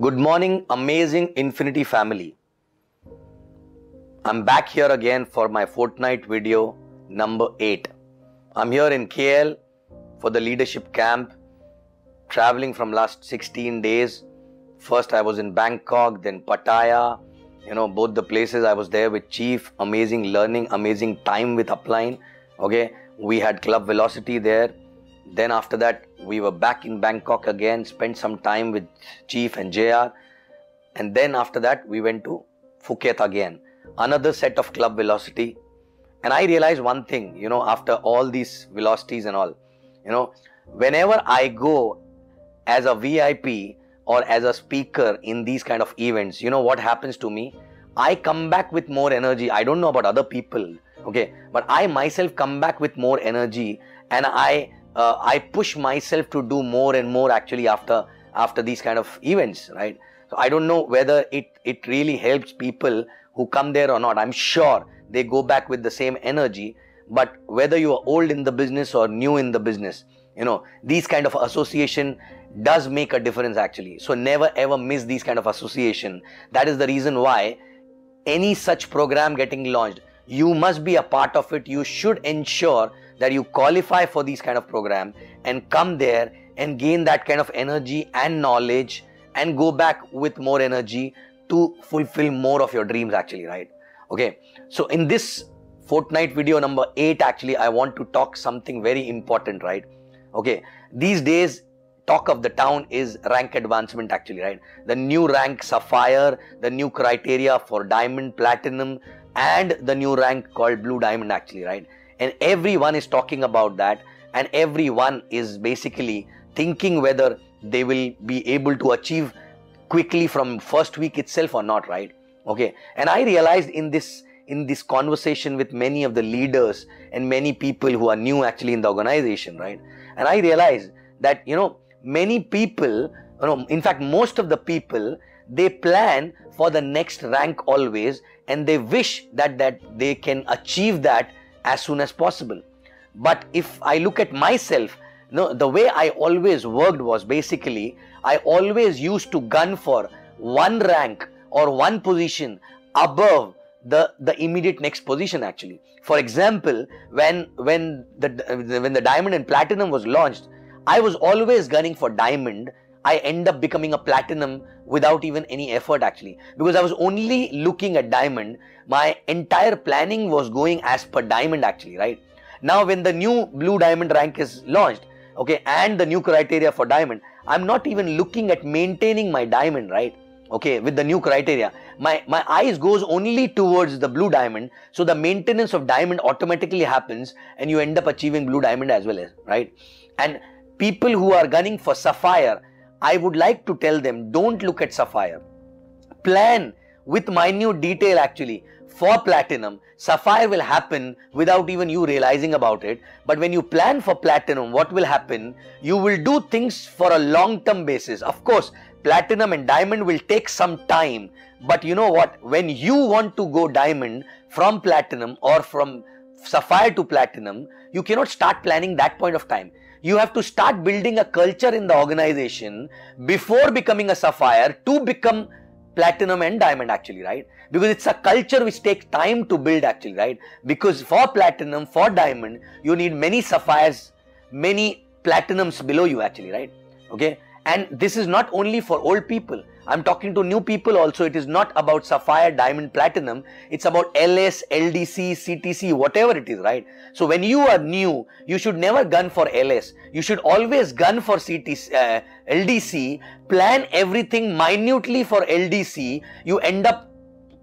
Good morning, amazing Infiniti family. I'm back here again for my fortnight video number 8. I'm here in KL for the leadership camp, traveling from last 16 days. First, I was in Bangkok, then Pattaya. You know, both the places I was there with Chief. Amazing learning, amazing time with Upline. Okay, we had Club Velocity there. Then after that, we were back in Bangkok again, spent some time with Chief and JR. And then after that, we went to Phuket again. Another set of club velocity. And I realized one thing, you know, after all these velocities and all, you know, whenever I go as a VIP or as a speaker in these kind of events, you know what happens to me? I come back with more energy. I don't know about other people, okay, but I myself come back with more energy and I uh, I push myself to do more and more actually after after these kind of events, right? So I don't know whether it it really helps people who come there or not. I'm sure they go back with the same energy, but whether you are old in the business or new in the business, you know these kind of association does make a difference actually. So never ever miss these kind of association. That is the reason why any such program getting launched you must be a part of it you should ensure that you qualify for these kind of program and come there and gain that kind of energy and knowledge and go back with more energy to fulfill more of your dreams actually right? Okay so in this fortnight video number 8 actually i want to talk something very important right? Okay these days talk of the town is rank advancement actually right? The new rank sapphire the new criteria for diamond platinum and the new rank called blue diamond actually right and everyone is talking about that. And everyone is basically thinking whether they will be able to achieve quickly from first week itself or not right? Okay. And i realized in this in this conversation with many of the leaders and many people who are new actually in the organization right? And i realized that you know many people you know in fact most of the people they plan for the next rank always and they wish that that they can achieve that as soon as possible. But if i look at myself no the way i always worked was basically i always used to gun for one rank or one position above the the immediate next position actually. For example when when the when the diamond and platinum was launched i was always gunning for diamond I end up becoming a platinum without even any effort actually because I was only looking at diamond. My entire planning was going as per diamond actually, right? Now when the new blue diamond rank is launched, okay, and the new criteria for diamond, I'm not even looking at maintaining my diamond, right? Okay, with the new criteria, my, my eyes goes only towards the blue diamond. So the maintenance of diamond automatically happens and you end up achieving blue diamond as well as, right? And people who are gunning for sapphire, I would like to tell them don't look at sapphire. Plan with minute detail actually for platinum. Sapphire will happen without even you realizing about it. But when you plan for platinum, what will happen? You will do things for a long term basis. Of course, platinum and diamond will take some time. But you know what? When you want to go diamond from platinum or from sapphire to platinum, you cannot start planning that point of time you have to start building a culture in the organization before becoming a sapphire to become platinum and diamond actually right? Because it's a culture which takes time to build actually right? Because for platinum for diamond you need many sapphires many platinums below you actually right? Okay and this is not only for old people I'm talking to new people also. It is not about sapphire, diamond, platinum. It's about LS, LDC, CTC, whatever it is, right? So when you are new, you should never gun for LS. You should always gun for CTC, uh, LDC. Plan everything minutely for LDC. You end up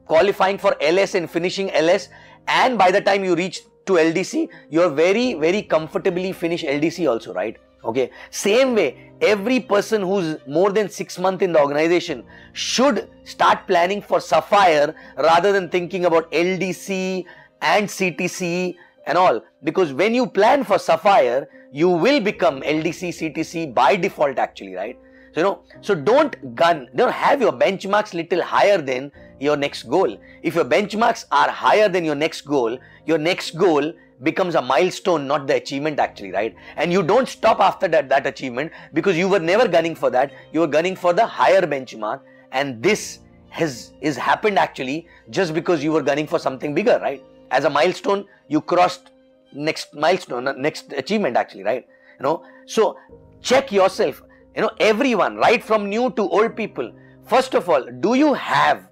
qualifying for LS and finishing LS. And by the time you reach to LDC, you're very, very comfortably finish LDC also, right? Okay. Same way, every person who's more than six months in the organization should start planning for Sapphire rather than thinking about LDC and CTC and all. Because when you plan for Sapphire, you will become LDC, CTC by default actually, right? So, you know, so don't gun, don't have your benchmarks little higher than your next goal. If your benchmarks are higher than your next goal, your next goal becomes a milestone, not the achievement actually, right? And you don't stop after that, that achievement because you were never gunning for that. You were gunning for the higher benchmark. And this has is happened actually just because you were gunning for something bigger, right? As a milestone, you crossed next milestone, next achievement actually, right? You know, so check yourself. You know, everyone, right from new to old people. First of all, do you have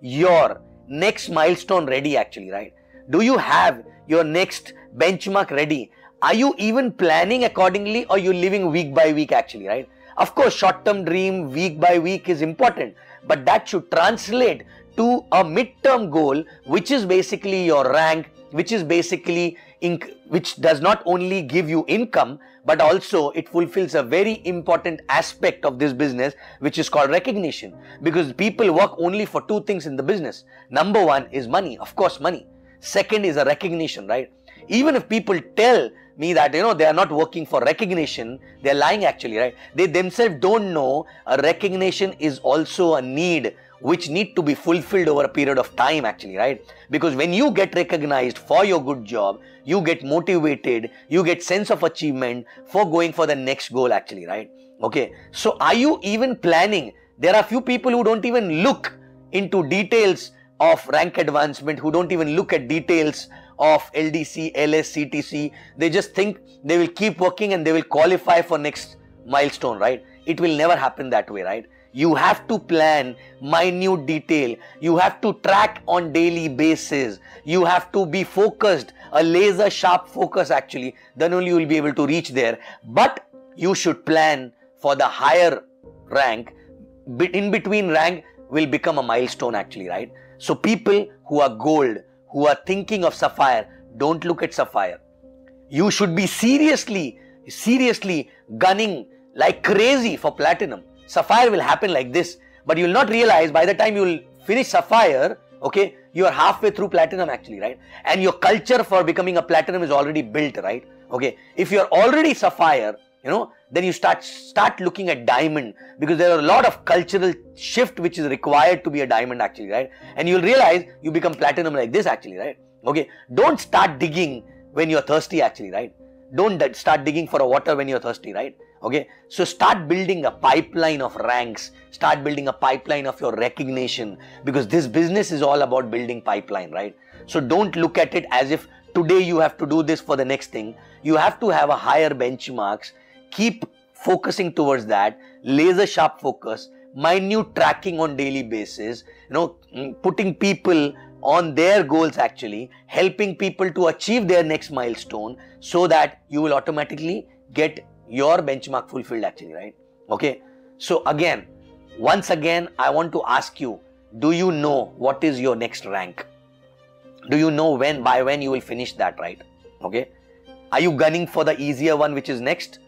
your next milestone ready actually, right? Do you have your next benchmark ready? Are you even planning accordingly or you're living week by week actually, right? Of course, short term dream week by week is important, but that should translate to a mid-term goal, which is basically your rank, which is basically which does not only give you income but also it fulfills a very important aspect of this business which is called recognition because people work only for two things in the business number one is money of course money second is a recognition right? Even if people tell me that you know they are not working for recognition they are lying actually right? They themselves don't know a recognition is also a need which need to be fulfilled over a period of time actually right? Because when you get recognized for your good job you get motivated you get sense of achievement for going for the next goal actually right? Okay so are you even planning? There are few people who don't even look into details of rank advancement who don't even look at details of LDC, LS, CTC. They just think they will keep working and they will qualify for next milestone, right? It will never happen that way, right? You have to plan minute detail. You have to track on daily basis. You have to be focused, a laser sharp focus actually. Then only you will be able to reach there. But you should plan for the higher rank. In between rank will become a milestone actually, right? So people who are gold, who are thinking of sapphire, don't look at sapphire. You should be seriously, seriously gunning like crazy for platinum sapphire will happen like this but you will not realize by the time you will finish sapphire okay you are halfway through platinum actually right and your culture for becoming a platinum is already built right okay if you are already sapphire you know then you start start looking at diamond because there are a lot of cultural shift which is required to be a diamond actually right? And you'll realize you become platinum like this actually right? Okay don't start digging when you're thirsty actually right? Don't start digging for a water when you're thirsty right? Okay so start building a pipeline of ranks. Start building a pipeline of your recognition because this business is all about building pipeline right? So don't look at it as if today you have to do this for the next thing. You have to have a higher benchmarks keep focusing towards that laser sharp focus minute tracking on daily basis you know mm, putting people on their goals actually helping people to achieve their next milestone so that you will automatically get your benchmark fulfilled actually, right? Okay. So again, once again, I want to ask you, do you know what is your next rank? Do you know when, by when you will finish that, right? Okay. Are you gunning for the easier one, which is next,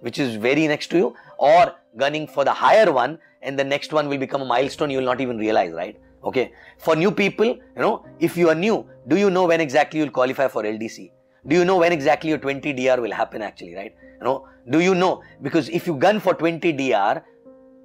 which is very next to you, or gunning for the higher one and the next one will become a milestone you will not even realize, right? Okay. For new people, you know, if you are new, do you know when exactly you will qualify for LDC? Do you know when exactly your 20 DR will happen actually, right? You know, do you know? Because if you gun for 20 DR,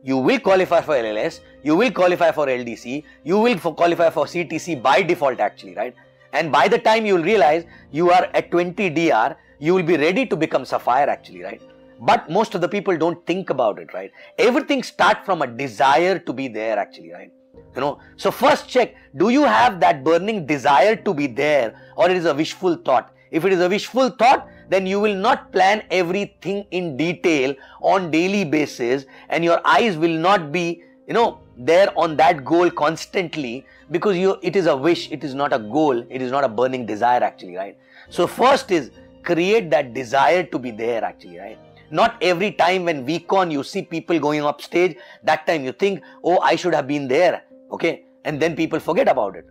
you will qualify for LLS, you will qualify for LDC, you will for qualify for CTC by default actually, right? And by the time you will realize you are at 20 DR, you will be ready to become Sapphire actually, right? But most of the people don't think about it, right? Everything starts from a desire to be there actually, right? You know, so first check, do you have that burning desire to be there or it is a wishful thought? If it is a wishful thought, then you will not plan everything in detail on daily basis and your eyes will not be, you know, there on that goal constantly because you it is a wish, it is not a goal, it is not a burning desire actually, right? So first is create that desire to be there actually, right? Not every time when VCon you see people going up stage, that time you think, oh, I should have been there, okay? And then people forget about it.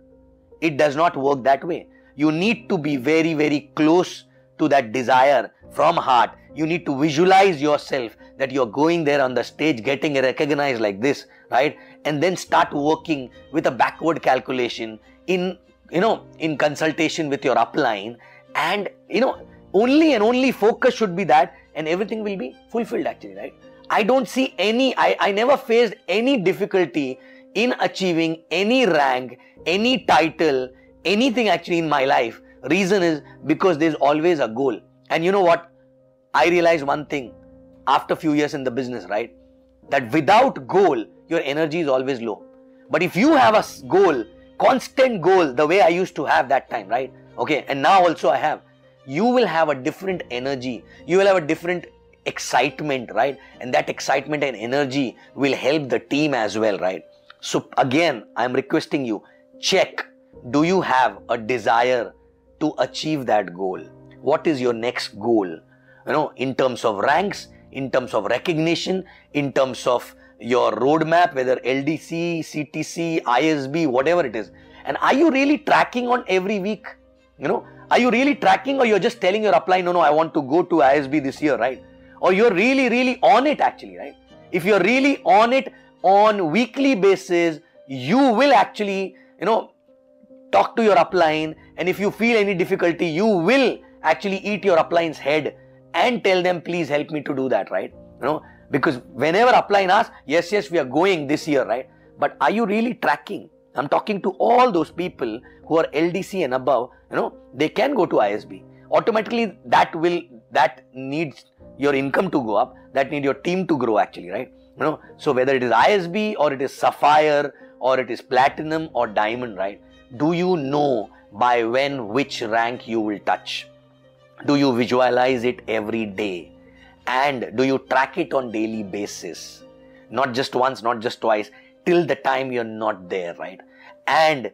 It does not work that way. You need to be very, very close to that desire from heart. You need to visualize yourself that you're going there on the stage, getting recognized like this, right? And then start working with a backward calculation in, you know, in consultation with your upline. And, you know, only and only focus should be that and everything will be fulfilled actually, right? I don't see any, I, I never faced any difficulty in achieving any rank, any title, anything actually in my life Reason is because there's always a goal. And you know what? I realized one thing after few years in the business, right? That without goal, your energy is always low. But if you have a goal, constant goal, the way I used to have that time, right? Okay, and now also I have, you will have a different energy. You will have a different excitement, right? And that excitement and energy will help the team as well, right? So again, I'm requesting you, check, do you have a desire to achieve that goal? What is your next goal? You know, in terms of ranks, in terms of recognition, in terms of your roadmap, whether LDC, CTC, ISB, whatever it is. And are you really tracking on every week? You know, are you really tracking or you're just telling your upline, no, no, I want to go to ISB this year, right? Or you're really, really on it actually, right? If you're really on it on weekly basis, you will actually, you know, talk to your upline and if you feel any difficulty, you will actually eat your upline's head and tell them, please help me to do that, right? You know, because whenever upline asks, yes, yes, we are going this year, right? But are you really tracking? I'm talking to all those people who are LDC and above, you know, they can go to ISB. Automatically that will, that needs your income to go up, that need your team to grow actually, right? You know, so whether it is ISB or it is Sapphire or it is Platinum or Diamond, right? Do you know by when which rank you will touch? Do you visualize it every day? and do you track it on daily basis not just once not just twice till the time you're not there right? And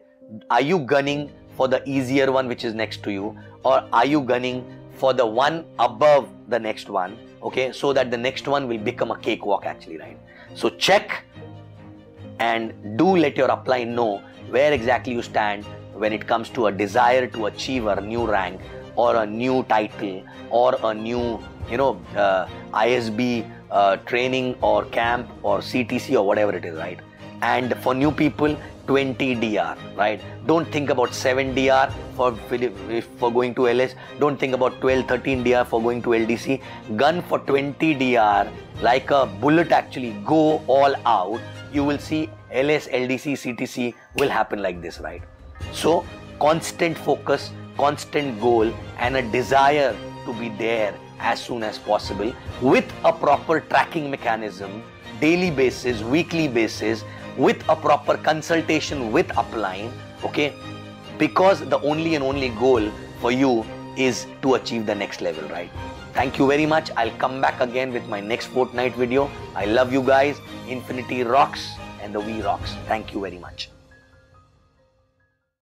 are you gunning for the easier one which is next to you? Or are you gunning for the one above the next one okay so that the next one will become a cakewalk actually right? So check and do let your upline know where exactly you stand when it comes to a desire to achieve a new rank or a new title or a new you know uh, ISB uh, training or camp or CTC or whatever it is right and for new people 20 DR right? Don't think about 7 DR for for going to LS don't think about 12 13 DR for going to LDC gun for 20 DR like a bullet actually go all out you will see LS LDC CTC will happen like this right? So constant focus constant goal and a desire to be there as soon as possible with a proper tracking mechanism, daily basis, weekly basis, with a proper consultation with upline, okay? Because the only and only goal for you is to achieve the next level, right? Thank you very much. I'll come back again with my next fortnight video. I love you guys. Infiniti rocks and the V rocks. Thank you very much.